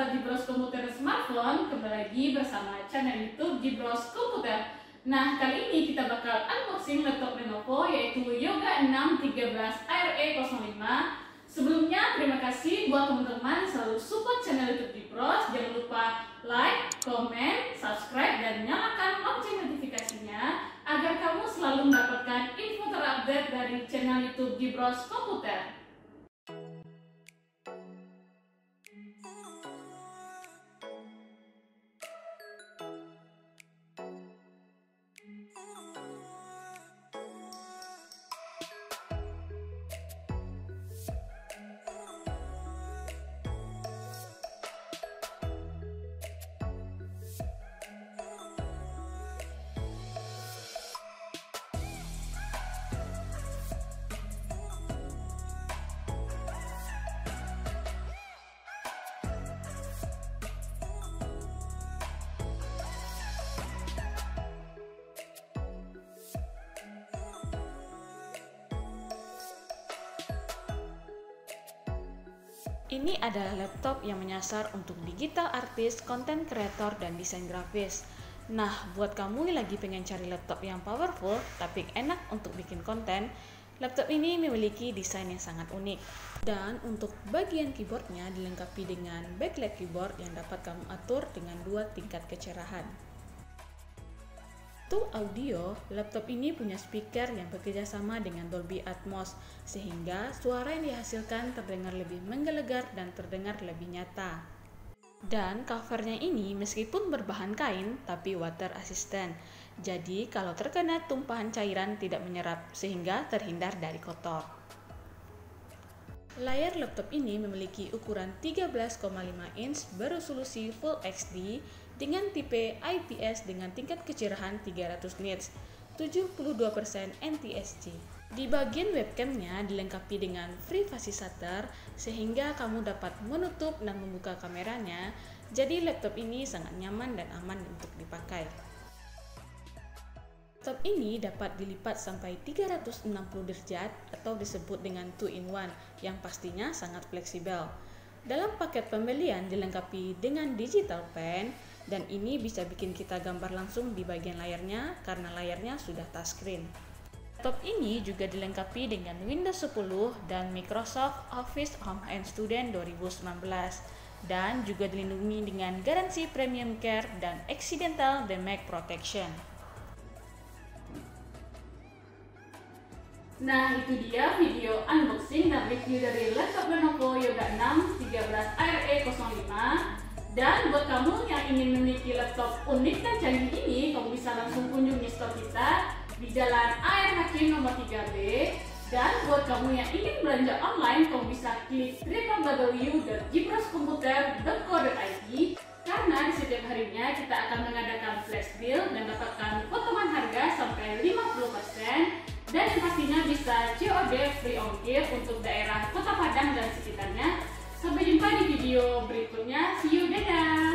sahabat Jibros Komputer Smartphone, kembali lagi bersama channel YouTube Jibros Komputer. Nah, kali ini kita bakal unboxing laptop Lenovo yaitu Yoga 613 RE05. Sebelumnya, terima kasih buat teman-teman selalu support channel YouTube Jibros. Jangan lupa like, comment, subscribe, dan nyalakan lonceng notifikasinya agar kamu selalu mendapatkan info terupdate dari channel YouTube Jibros Komputer. Ini adalah laptop yang menyasar untuk digital artist, content creator, dan desain grafis. Nah, buat kamu yang lagi pengen cari laptop yang powerful tapi enak untuk bikin konten, laptop ini memiliki desain yang sangat unik. Dan untuk bagian keyboardnya dilengkapi dengan backlight keyboard yang dapat kamu atur dengan dua tingkat kecerahan. Untuk audio, laptop ini punya speaker yang bekerja sama dengan Dolby Atmos, sehingga suara yang dihasilkan terdengar lebih menggelegar dan terdengar lebih nyata. Dan covernya ini meskipun berbahan kain, tapi water resistant. Jadi kalau terkena tumpahan cairan tidak menyerap, sehingga terhindar dari kotor. Layar laptop ini memiliki ukuran 13,5 inch beresolusi Full HD dengan tipe IPS dengan tingkat kecerahan 300 nits, 72% NTSC. Di bagian webcamnya dilengkapi dengan privasi shutter sehingga kamu dapat menutup dan membuka kameranya. Jadi laptop ini sangat nyaman dan aman untuk dipakai. Laptop ini dapat dilipat sampai 360 derajat atau disebut dengan 2-in-1 yang pastinya sangat fleksibel. Dalam paket pembelian dilengkapi dengan digital pen dan ini bisa bikin kita gambar langsung di bagian layarnya karena layarnya sudah touchscreen. Laptop ini juga dilengkapi dengan Windows 10 dan Microsoft Office Home and Student 2019 dan juga dilindungi dengan garansi premium care dan accidental damage protection. Nah, itu dia video unboxing dan review dari laptop Lenovo Yoga 6 13 RE05. Dan buat kamu yang ingin memiliki laptop unik dan canggih ini, kamu bisa langsung kunjungi store kita di Jalan Air Hakim nomor 3B. Dan buat kamu yang ingin belanja online, kamu bisa klik www.jiproskomputer.co.id karena di setiap harinya kita akan mengadakan flash deal dan dapatkan potongan harga sampai 50% dan yang pastinya bisa COD free ongkir untuk daerah Kota Padang dan sekitarnya. Sampai jumpa di video berikutnya. See you, dadah!